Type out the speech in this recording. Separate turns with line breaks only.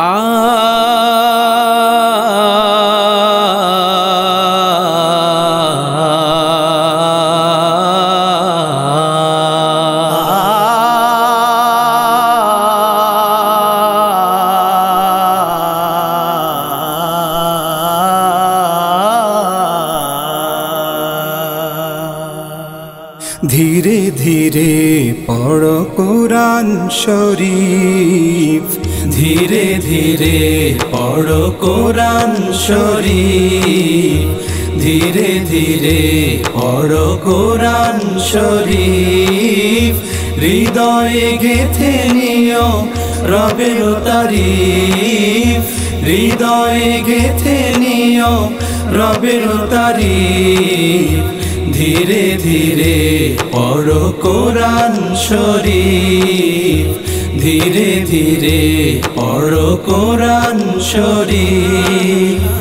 Ah. ধীরে ধীরে পড় কোরআন শরীফ। ধীরে ধীরে পড় কোরআন শরীফ। ধীরে ধীরে পড় কোরআন শরীফ। হৃদয়ে গেথে নিও রবের তারিফ। হৃদয়ে গেথে নিও রবের তারিফ। ধীরে ধীরে পড়ো কোরআন শরীফ। ধীরে ধীরে পড়ো কোরআন শরীফ।